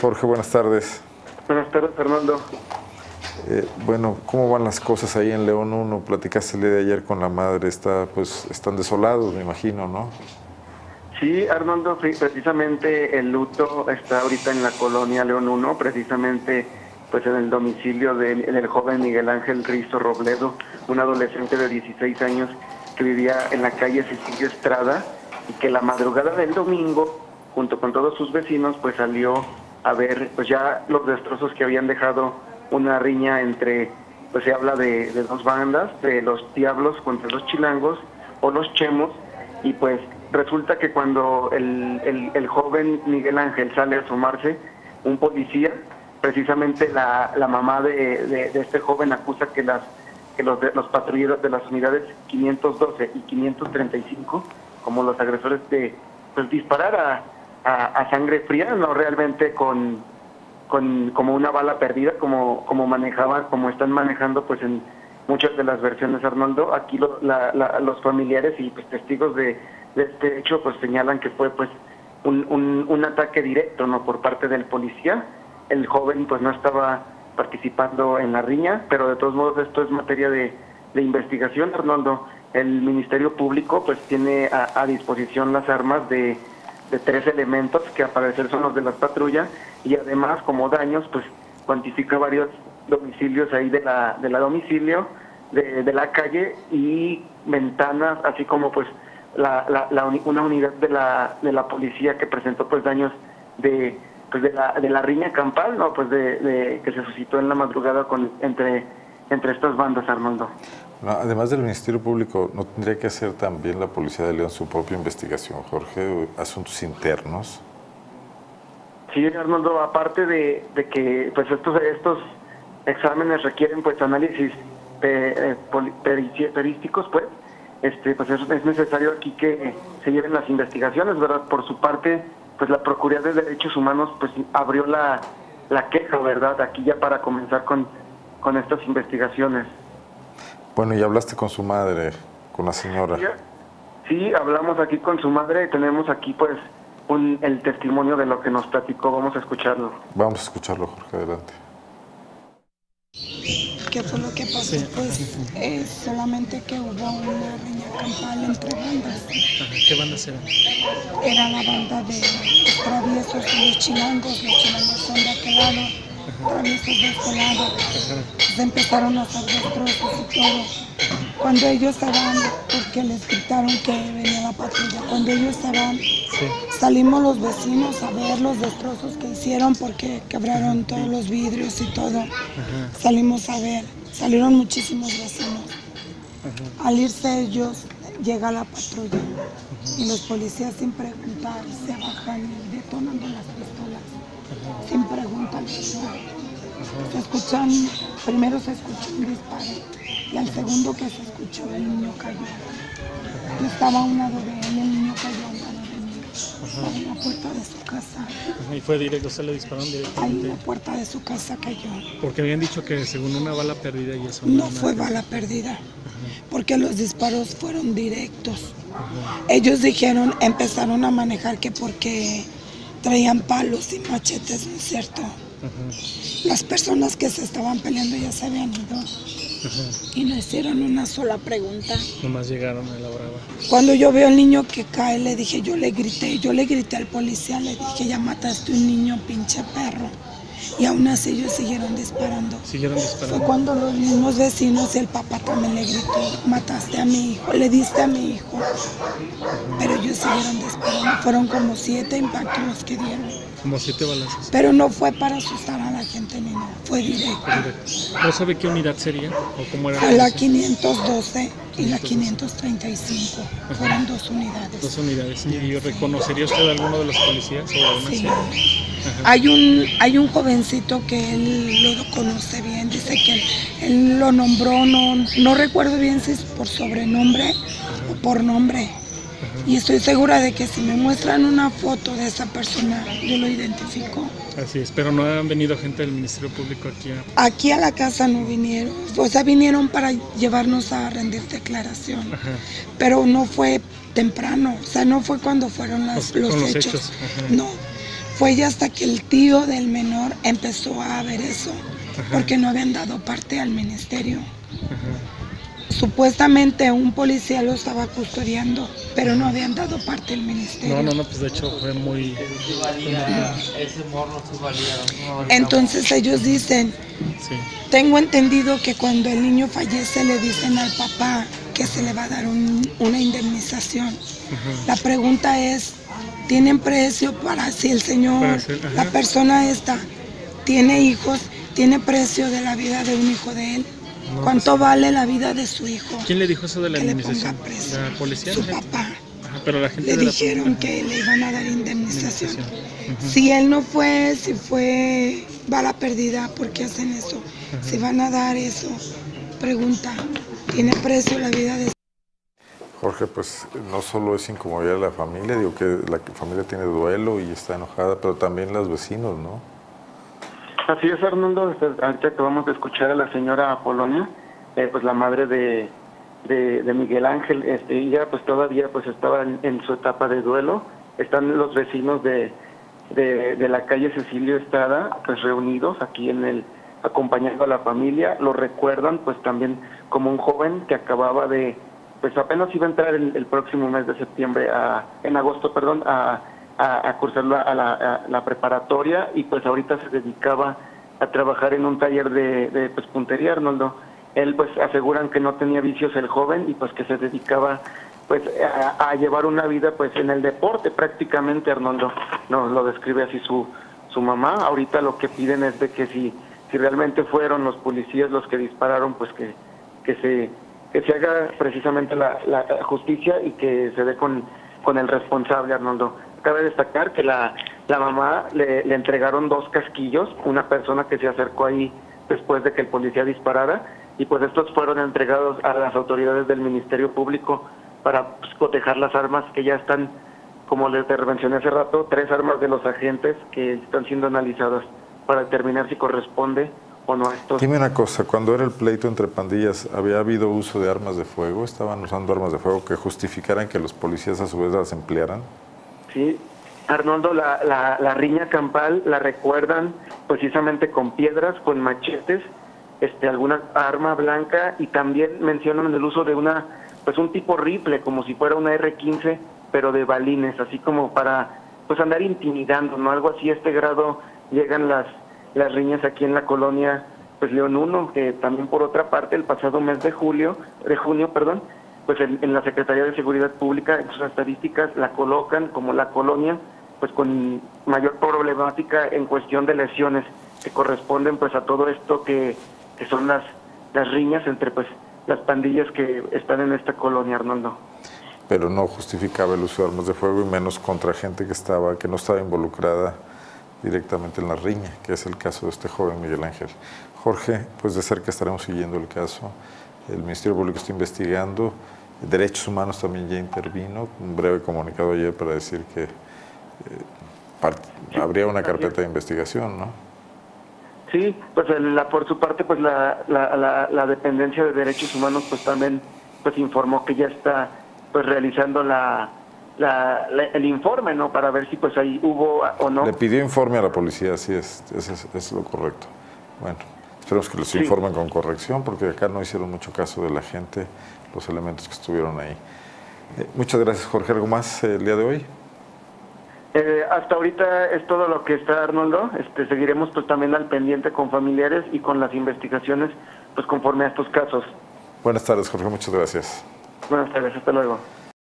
Jorge, buenas tardes. Buenas tardes, Fernando. Eh, bueno, ¿cómo van las cosas ahí en León 1? Platicaste el día de ayer con la madre, está, pues, están desolados, me imagino, ¿no? Sí, Arnoldo, precisamente el luto está ahorita en la colonia León 1, precisamente pues en el domicilio del joven Miguel Ángel Risto Robledo, un adolescente de 16 años que vivía en la calle Cecilio Estrada y que la madrugada del domingo, junto con todos sus vecinos, pues salió a ver pues ya los destrozos que habían dejado una riña entre, pues se habla de, dos bandas, de los diablos contra los chilangos o los chemos, y pues resulta que cuando el, el, joven Miguel Ángel sale a asomarse, un policía, precisamente la, la mamá de, de, este joven acusa que las que los, los patrulleros de las unidades 512 y 535, como los agresores de pues disparar a, a sangre fría, no realmente con con como una bala perdida, como, como manejaban, como están manejando pues en muchas de las versiones Arnoldo. Aquí los familiares y pues, testigos de, este hecho pues señalan que fue pues un, un, ataque directo no por parte del policía. El joven pues no estaba participando en la riña, pero de todos modos esto es materia de, de investigación, Arnoldo. El Ministerio Público pues tiene a disposición las armas de de tres elementos que al parecer son los de las patrullas y además como daños pues cuantifica varios domicilios ahí de la, de la domicilio, de, la calle y ventanas, así como pues la, la, una unidad de la, de la policía que presentó pues daños de pues de la, de la riña campal, no pues de, de que se suscitó en la madrugada con entre entre estas bandas, Armando. Además del Ministerio Público, ¿no tendría que hacer también la Policía de León su propia investigación, Jorge, asuntos internos? Sí, Arnoldo, aparte de, que pues estos, estos exámenes requieren pues análisis eh, perísticos, pues, este, pues es, es, necesario aquí que se lleven las investigaciones, ¿verdad? Por su parte, pues la Procuraduría de Derechos Humanos pues abrió la, la queja, ¿verdad? Aquí ya para comenzar con, con estas investigaciones. Bueno, y hablaste con su madre, con la señora. Sí, hablamos aquí con su madre y tenemos aquí pues un, el testimonio de lo que nos platicó. Vamos a escucharlo. Vamos a escucharlo, Jorge, adelante. ¿Qué fue lo que pasó? Pues eh, solamente que hubo una riña campal entre bandas. ¿Qué bandas eran? Era la banda de los traviesos y los chilangos. Los chilangos son de aquel lado traviesos de este lado. Se empezaron a hacer destrozos y todo. Cuando ellos estaban, porque les gritaron que venía la patrulla, cuando ellos estaban, salimos los vecinos a ver los destrozos que hicieron porque quebraron todos los vidrios y todo. Salimos a ver, salieron muchísimos vecinos. Al irse ellos, llega la patrulla y los policías sin preguntar se bajan detonando las pistolas sin preguntar. Se escuchan, primero se escuchó un disparo y al segundo que se escuchó el niño cayó. Yo estaba a un lado de él y el niño cayó a un lado de mí. En la puerta de su casa. ¿Y fue directo? ¿Se le dispararon directamente? Ahí en la puerta de su casa cayó. Porque habían dicho que según una bala perdida y eso. No, fue bala perdida. Porque los disparos fueron directos. Ellos dijeron, empezaron a manejar que porque traían palos y machetes, ¿no es cierto? Las personas que se estaban peleando ya se habían ido. Y no hicieron una sola pregunta. Nomás llegaron a la brava. Cuando yo veo al niño que cae, le dije, yo le grité, yo le grité al policía, le dije, ya mataste un niño, pinche perro. Y aún así ellos siguieron disparando. Siguieron disparando. Fue cuando los mismos vecinos y el papá también le gritó, mataste a mi hijo, le diste a mi hijo. Pero ellos siguieron disparando. Fueron como siete impactos los que dieron. Como siete balazos. Pero no fue para asustar a la gente ni nada, fue directo. ¿No sabe qué unidad sería o cómo era? A la 512 y la 535. Fueron dos unidades. Dos unidades. ¿Y reconocería usted a alguno de los policías o sí. Hay un, hay un jovencito que él lo conoce bien, dice que él, lo nombró, no, no recuerdo bien si es por sobrenombre o por nombre y estoy segura de que si me muestran una foto de esa persona, yo lo identifico. Así es, pero no han venido gente del Ministerio Público aquí a... Aquí a la casa no vinieron, o sea, vinieron para llevarnos a rendir declaración, pero no fue temprano, o sea, no fue cuando fueron las, los, hechos. No, Fue ya hasta que el tío del menor empezó a ver eso, porque no habían dado parte al ministerio. Supuestamente un policía lo estaba custodiando, pero no habían dado parte al ministerio. No, no, no, pues de hecho fue muy... Entonces ellos dicen, Sí. tengo entendido que cuando el niño fallece le dicen al papá que se le va a dar un- una indemnización. La pregunta es, ¿tienen precio para si el señor, la persona esta, tiene hijos, tiene precio de la vida de un hijo de él? No, ¿Cuánto vale la vida de su hijo? ¿Quién le dijo eso de la indemnización? ¿La policía? Su la papá. Ajá, pero la gente Le la- dijeron que le iban a dar indemnización. Indemnización. Si él no fue, si fue bala perdida, ¿por qué hacen eso? Si van a dar eso, pregunta, ¿tiene precio la vida de Jorge, pues no solo es incomodidad de la familia, digo que la familia tiene duelo y está enojada, pero también los vecinos, ¿no? Así es, Arnoldo. Este, Ahorita acabamos de escuchar a la señora Apolonia, eh, pues la madre de, de, Miguel Ángel. Este, ella pues todavía pues estaba en, en su etapa de duelo. Están los vecinos de, de, de la calle Cecilio Estrada pues reunidos aquí en el acompañando a la familia. Lo recuerdan pues también como un joven que acababa de pues apenas iba a entrar el, el próximo mes de septiembre, a, en agosto, perdón, a, a, cursar la, a la, preparatoria y pues ahorita se dedicaba a trabajar en un taller de, de pues, puntería, Arnoldo. Él pues aseguran que no tenía vicios el joven y pues que se dedicaba pues a, a llevar una vida pues en el deporte prácticamente, Arnoldo. Nos lo describe así su, su mamá. Ahorita lo que piden es de que si, si realmente fueron los policías los que dispararon, pues que, que se que se haga precisamente la, la justicia y que se dé con, con el responsable, Arnoldo. Cabe destacar que la, la mamá le, le entregaron dos casquillos, una persona que se acercó ahí después de que el policía disparara, y pues estos fueron entregados a las autoridades del Ministerio Público para pues, cotejar las armas que ya están, como les mencioné hace rato, tres armas de los agentes que están siendo analizadas para determinar si corresponde o. Dime una cosa, cuando era el pleito entre pandillas, ¿había habido uso de armas de fuego? ¿Estaban usando armas de fuego que justificaran que los policías a su vez las emplearan? Sí, Arnoldo, la, la, la riña campal la recuerdan precisamente con piedras, con machetes, este, alguna arma blanca y también mencionan el uso de una, pues un tipo rifle, como si fuera una R-15, pero de balines, así como para, pues andar intimidando, ¿no? Algo así, a este grado llegan las, las riñas aquí en la colonia, pues León 1, que también por otra parte el pasado mes de julio, de junio, perdón, pues en, la Secretaría de Seguridad Pública, en sus estadísticas, la colocan como la colonia, pues con mayor problemática en cuestión de lesiones que corresponden pues a todo esto que, que son las, las riñas entre pues las pandillas que están en esta colonia, Arnoldo. Pero no justificaba el uso de armas de fuego y menos contra gente que estaba, que no estaba involucrada directamente en la riña, que es el caso de este joven Miguel Ángel. Jorge, pues de cerca estaremos siguiendo el caso. El Ministerio Público está investigando. Derechos Humanos también ya intervino. Un breve comunicado ayer para decir que eh, habría una carpeta de investigación, ¿no? Sí, pues la, por su parte, pues la, la, la, la dependencia de derechos humanos, pues también, pues informó que ya está, pues realizando la, la, la- el informe, ¿no? Para ver si pues ahí hubo o no. Le pidió informe a la policía, así es, eso es, es lo correcto. Bueno, esperemos que los Sí. informen con corrección, porque acá no hicieron mucho caso de la gente, los elementos que estuvieron ahí. Eh, muchas gracias, Jorge. ¿Algo más eh, el día de hoy? Eh, hasta ahorita es todo lo que está Arnoldo. Este, seguiremos pues también al pendiente con familiares y con las investigaciones, pues conforme a estos casos. Buenas tardes, Jorge. Muchas gracias. Buenas tardes, hasta luego.